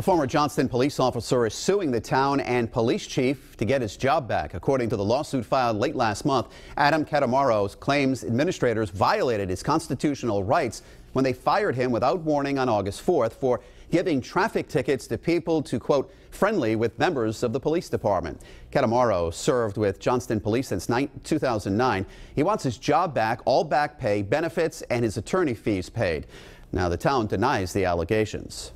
A former Johnston police officer is suing the town and police chief to get his job back. According to the lawsuit filed late last month, Adam Catamaro claims administrators violated his constitutional rights when they fired him without warning on August 4th for giving traffic tickets to people to, quote, friendly with members of the police department. Catamaro served with Johnston Police since 2009. He wants his job back, all back pay, benefits, and his attorney fees paid. Now, the town denies the allegations.